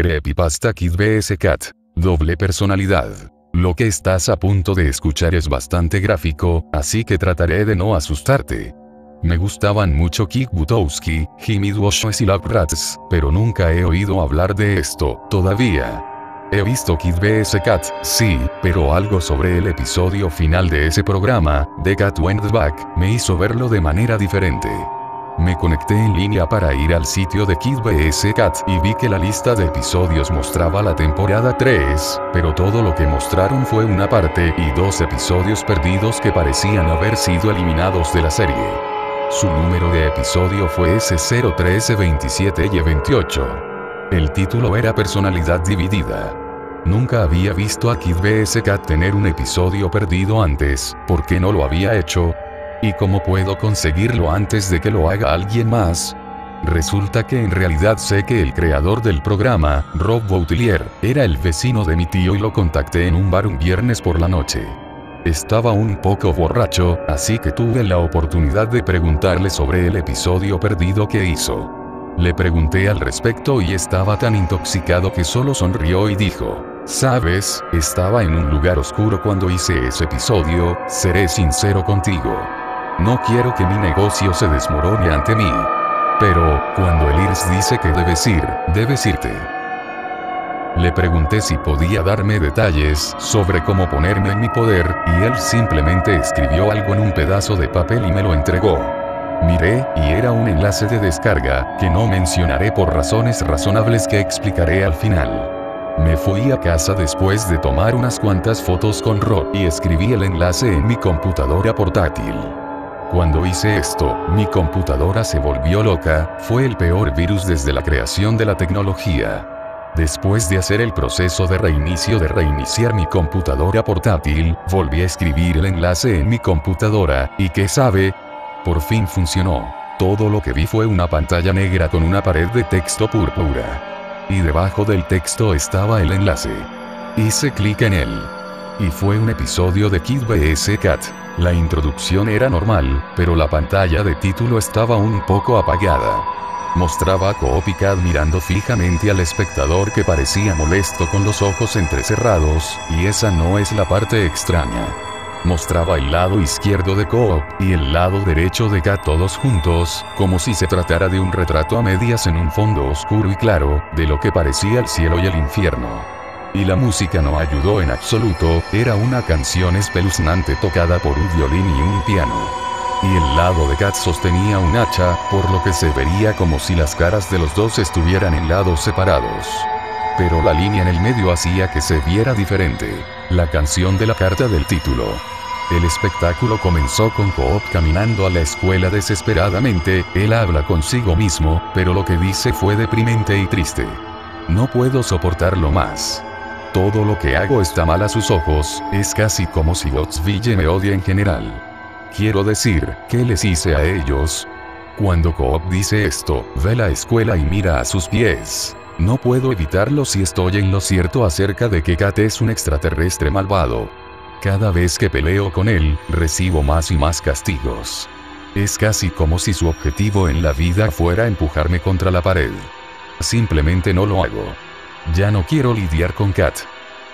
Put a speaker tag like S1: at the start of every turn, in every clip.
S1: Creepypasta Kid vs Cat. Doble personalidad. Lo que estás a punto de escuchar es bastante gráfico, así que trataré de no asustarte. Me gustaban mucho Kik Butowski, Jimmy Dwoshes y Lab Rats, pero nunca he oído hablar de esto, todavía. He visto Kid vs Cat, sí, pero algo sobre el episodio final de ese programa, The Cat Went Back, me hizo verlo de manera diferente. Me conecté en línea para ir al sitio de Kid vs Cat y vi que la lista de episodios mostraba la temporada 3, pero todo lo que mostraron fue una parte y dos episodios perdidos que parecían haber sido eliminados de la serie. Su número de episodio fue S013 27 y 28. El título era Personalidad Dividida. Nunca había visto a Kid vs Cat tener un episodio perdido antes, ¿por qué no lo había hecho? ¿Y cómo puedo conseguirlo antes de que lo haga alguien más? Resulta que en realidad sé que el creador del programa, Rob Boutelier, era el vecino de mi tío y lo contacté en un bar un viernes por la noche. Estaba un poco borracho, así que tuve la oportunidad de preguntarle sobre el episodio perdido que hizo. Le pregunté al respecto y estaba tan intoxicado que solo sonrió y dijo, Sabes, estaba en un lugar oscuro cuando hice ese episodio, seré sincero contigo. No quiero que mi negocio se desmorone ante mí. Pero, cuando el IRS dice que debes ir, debes irte. Le pregunté si podía darme detalles sobre cómo ponerme en mi poder, y él simplemente escribió algo en un pedazo de papel y me lo entregó. Miré, y era un enlace de descarga, que no mencionaré por razones razonables que explicaré al final. Me fui a casa después de tomar unas cuantas fotos con Rod y escribí el enlace en mi computadora portátil. Cuando hice esto, mi computadora se volvió loca, fue el peor virus desde la creación de la tecnología. Después de hacer el proceso de reinicio de reiniciar mi computadora portátil, volví a escribir el enlace en mi computadora, y ¿qué sabe? Por fin funcionó. Todo lo que vi fue una pantalla negra con una pared de texto púrpura. Y debajo del texto estaba el enlace. Hice clic en él. Y fue un episodio de Kid vs Cat. La introducción era normal, pero la pantalla de título estaba un poco apagada. Mostraba a Cat mirando fijamente al espectador que parecía molesto con los ojos entrecerrados, y esa no es la parte extraña. Mostraba el lado izquierdo de Coop y el lado derecho de Kat todos juntos, como si se tratara de un retrato a medias en un fondo oscuro y claro, de lo que parecía el cielo y el infierno. Y la música no ayudó en absoluto, era una canción espeluznante tocada por un violín y un piano. Y el lado de Kat sostenía un hacha, por lo que se vería como si las caras de los dos estuvieran en lados separados. Pero la línea en el medio hacía que se viera diferente. La canción de la carta del título. El espectáculo comenzó con Coop caminando a la escuela desesperadamente, él habla consigo mismo, pero lo que dice fue deprimente y triste. No puedo soportarlo más. Todo lo que hago está mal a sus ojos, es casi como si Godsville me odia en general. Quiero decir, ¿qué les hice a ellos? Cuando Coop dice esto, ve la escuela y mira a sus pies. No puedo evitarlo si estoy en lo cierto acerca de que Kat es un extraterrestre malvado. Cada vez que peleo con él, recibo más y más castigos. Es casi como si su objetivo en la vida fuera empujarme contra la pared. Simplemente no lo hago. Ya no quiero lidiar con Kat.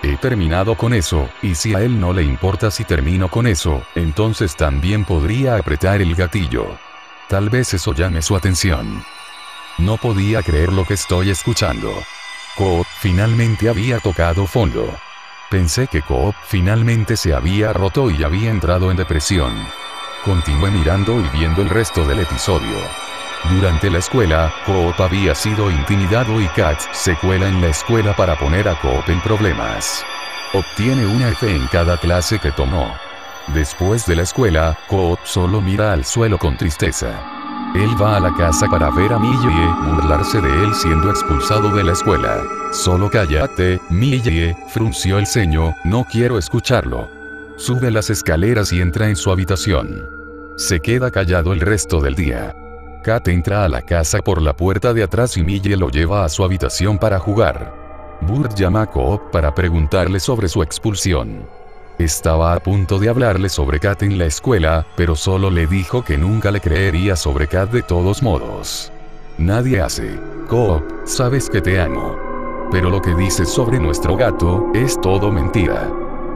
S1: He terminado con eso, y si a él no le importa si termino con eso, entonces también podría apretar el gatillo. Tal vez eso llame su atención. No podía creer lo que estoy escuchando. Coop finalmente había tocado fondo. Pensé que Coop finalmente se había roto y había entrado en depresión. Continué mirando y viendo el resto del episodio. Durante la escuela, Coop había sido intimidado y Kat se cuela en la escuela para poner a Coop en problemas. Obtiene una F en cada clase que tomó. Después de la escuela, Coop solo mira al suelo con tristeza. Él va a la casa para ver a Millie burlarse de él siendo expulsado de la escuela. Solo cállate, Millie, frunció el ceño, no quiero escucharlo. Sube las escaleras y entra en su habitación. Se queda callado el resto del día. Kat entra a la casa por la puerta de atrás y Mille lo lleva a su habitación para jugar. Burt llama a Coop para preguntarle sobre su expulsión. Estaba a punto de hablarle sobre Kat en la escuela, pero solo le dijo que nunca le creería sobre Kat de todos modos. Nadie hace. Coop, sabes que te amo. Pero lo que dices sobre nuestro gato, es todo mentira.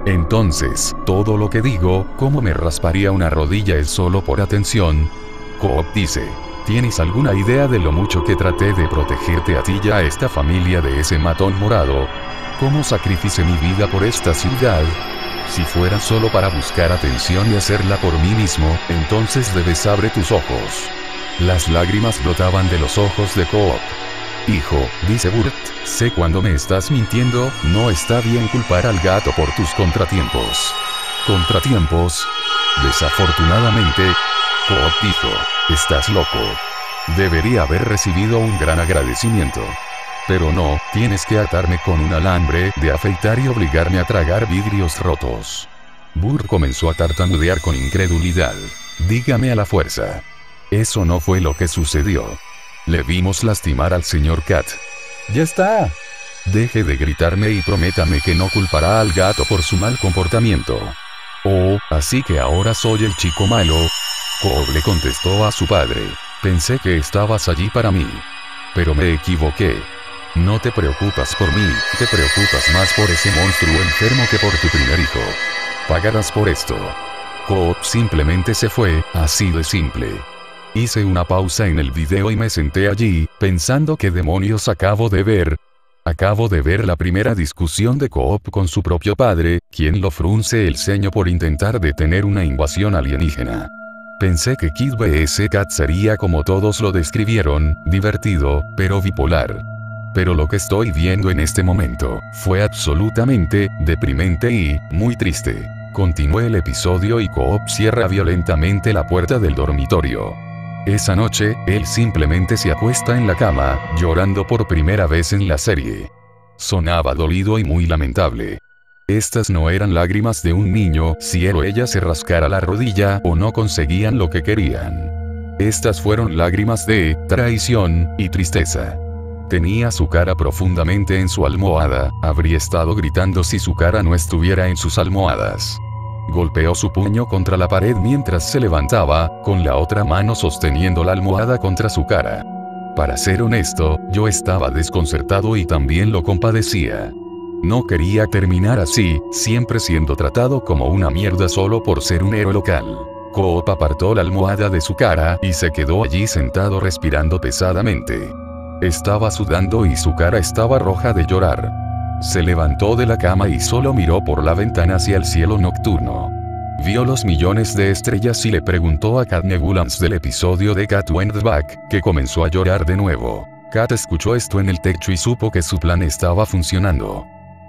S1: Entonces, todo lo que digo, como me rasparía una rodilla es solo por atención. Coop dice. ¿Tienes alguna idea de lo mucho que traté de protegerte a ti y a esta familia de ese matón morado? ¿Cómo sacrificé mi vida por esta ciudad? Si fuera solo para buscar atención y hacerla por mí mismo, entonces debes abre tus ojos. Las lágrimas brotaban de los ojos de Coop. Hijo, dice Burt, sé cuando me estás mintiendo, no está bien culpar al gato por tus contratiempos. ¿Contratiempos? Desafortunadamente, Coop dijo, estás loco. Debería haber recibido un gran agradecimiento. Pero no, tienes que atarme con un alambre de afeitar y obligarme a tragar vidrios rotos. Burr comenzó a tartamudear con incredulidad. Dígame a la fuerza. Eso no fue lo que sucedió. Le vimos lastimar al señor Cat. Ya está. Deje de gritarme y prométame que no culpará al gato por su mal comportamiento. Oh, así que ahora soy el chico malo. Cobb le contestó a su padre. Pensé que estabas allí para mí. Pero me equivoqué. No te preocupas por mí, te preocupas más por ese monstruo enfermo que por tu primer hijo. Pagarás por esto. Coop simplemente se fue, así de simple. Hice una pausa en el video y me senté allí, pensando qué demonios acabo de ver. Acabo de ver la primera discusión de Coop con su propio padre, quien lo frunce el ceño por intentar detener una invasión alienígena. Pensé que Kid vs Cat sería como todos lo describieron, divertido, pero bipolar. Pero lo que estoy viendo en este momento, fue absolutamente, deprimente y, muy triste. Continúe el episodio y Coop cierra violentamente la puerta del dormitorio. Esa noche, él simplemente se acuesta en la cama, llorando por primera vez en la serie. Sonaba dolido y muy lamentable. Estas no eran lágrimas de un niño si él o ella se rascara la rodilla o no conseguían lo que querían. Estas fueron lágrimas de traición y tristeza. Tenía su cara profundamente en su almohada, habría estado gritando si su cara no estuviera en sus almohadas. Golpeó su puño contra la pared mientras se levantaba, con la otra mano sosteniendo la almohada contra su cara. Para ser honesto, yo estaba desconcertado y también lo compadecía. No quería terminar así, siempre siendo tratado como una mierda solo por ser un héroe local. Coop apartó la almohada de su cara y se quedó allí sentado respirando pesadamente. Estaba sudando y su cara estaba roja de llorar. Se levantó de la cama y solo miró por la ventana hacia el cielo nocturno. Vio los millones de estrellas y le preguntó a Kat Nebulans del episodio de Cat Went Back, que comenzó a llorar de nuevo. Kat escuchó esto en el techo y supo que su plan estaba funcionando.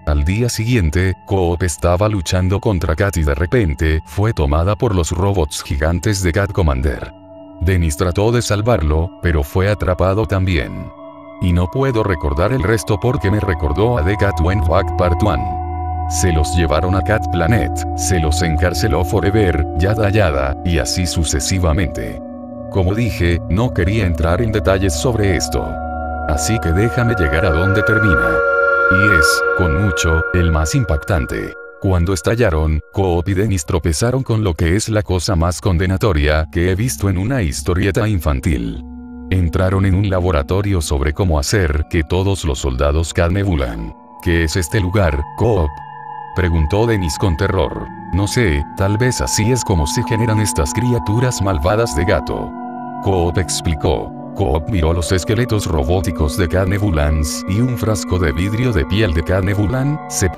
S1: Al día siguiente, Coop estaba luchando contra Kat y de repente, fue tomada por los robots gigantes de Cat Commander. Dennis trató de salvarlo, pero fue atrapado también. Y no puedo recordar el resto porque me recordó a The Cat Went Back Part 1. Se los llevaron a Cat Planet, se los encarceló Forever, yada yada, y así sucesivamente. Como dije, no quería entrar en detalles sobre esto. Así que déjame llegar a donde termina. Y es, con mucho, el más impactante. Cuando estallaron, Coop y Dennis tropezaron con lo que es la cosa más condenatoria que he visto en una historieta infantil. Entraron en un laboratorio sobre cómo hacer que todos los soldados carnebulan. ¿Qué es este lugar, Coop? Preguntó Denis con terror. No sé, tal vez así es como se generan estas criaturas malvadas de gato. Coop explicó. Coop miró los esqueletos robóticos de Carnevulans y un frasco de vidrio de piel de Carnevulan, se